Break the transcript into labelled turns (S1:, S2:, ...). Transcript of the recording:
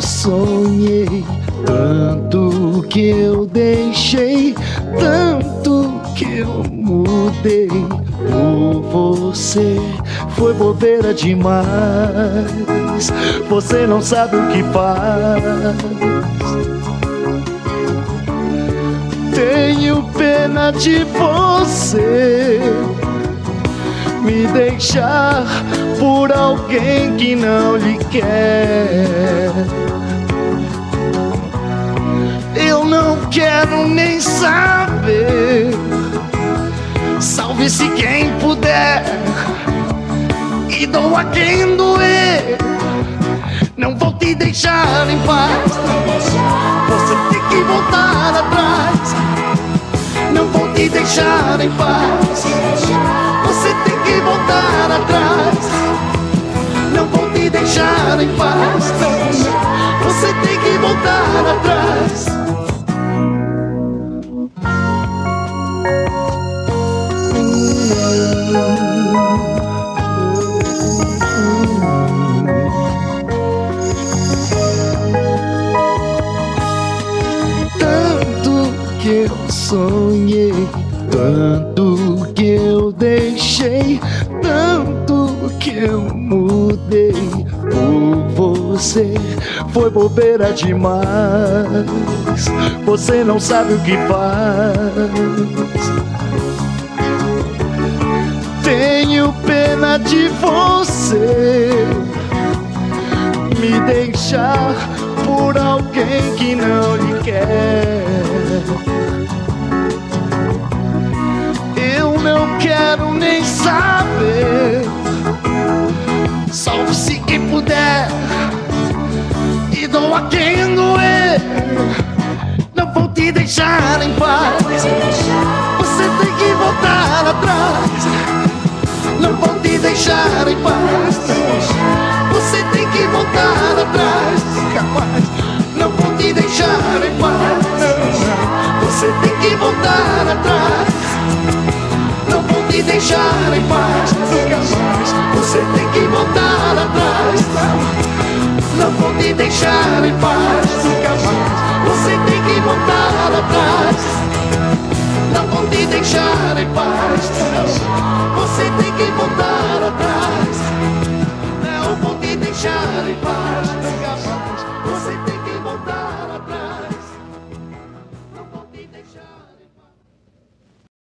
S1: sonhei, tanto que eu deixei, tanto que eu mudei por você. Foi bobeira demais, você não sabe o que faz. Tenho pena de você me deixar por alguém que não lhe quer. Eu não quero nem saber. Salve-se quem puder e doa quem doer. Não vou te deixar em paz. Você tem que voltar atrás. Não vou te deixar em paz. Em paz. Você tem que voltar atrás. Tanto que eu sonhei, tanto que eu deixei, tanto que eu mudei você. Foi bobeira demais, você não sabe o que faz. Tenho pena de você me deixar por alguém que não lhe quer. Eu não quero nem saber. E doa quem doer. Não vou te deixar em paz. Você tem que voltar atrás. Não vou te deixar em paz. Você tem que voltar atrás. Não vou te deixar em paz. Você tem que voltar atrás. Não vou te deixar em paz. Você tem que voltar atrás. Não vou te deixar em paz. Nunca mais. Você tem que voltar atrás.